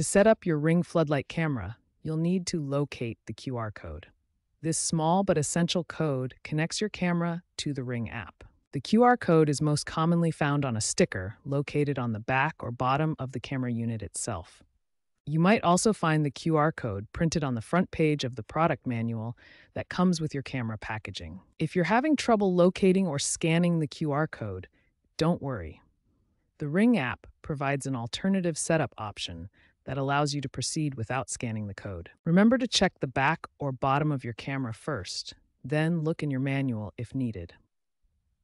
To set up your Ring floodlight camera, you'll need to locate the QR code. This small but essential code connects your camera to the Ring app. The QR code is most commonly found on a sticker located on the back or bottom of the camera unit itself. You might also find the QR code printed on the front page of the product manual that comes with your camera packaging. If you're having trouble locating or scanning the QR code, don't worry. The Ring app provides an alternative setup option that allows you to proceed without scanning the code. Remember to check the back or bottom of your camera first, then look in your manual if needed.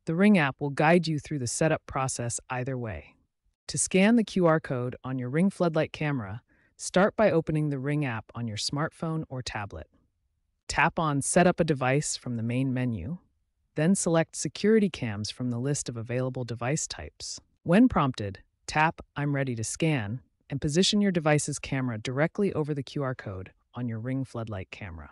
The Ring app will guide you through the setup process either way. To scan the QR code on your Ring floodlight camera, start by opening the Ring app on your smartphone or tablet. Tap on Set up a device from the main menu, then select Security Cams from the list of available device types. When prompted, tap I'm ready to scan and position your device's camera directly over the QR code on your Ring floodlight camera.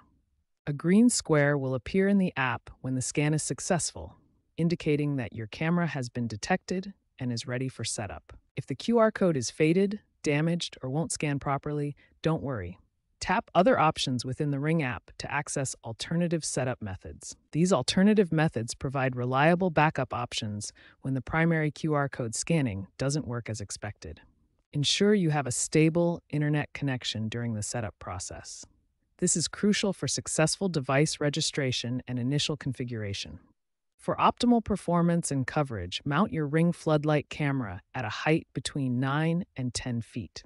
A green square will appear in the app when the scan is successful indicating that your camera has been detected and is ready for setup. If the QR code is faded, damaged, or won't scan properly, don't worry. Tap other options within the Ring app to access alternative setup methods. These alternative methods provide reliable backup options when the primary QR code scanning doesn't work as expected. Ensure you have a stable internet connection during the setup process. This is crucial for successful device registration and initial configuration. For optimal performance and coverage, mount your Ring floodlight camera at a height between 9 and 10 feet.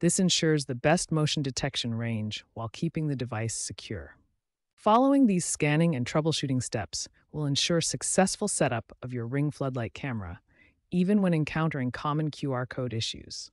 This ensures the best motion detection range while keeping the device secure. Following these scanning and troubleshooting steps will ensure successful setup of your Ring floodlight camera, even when encountering common QR code issues.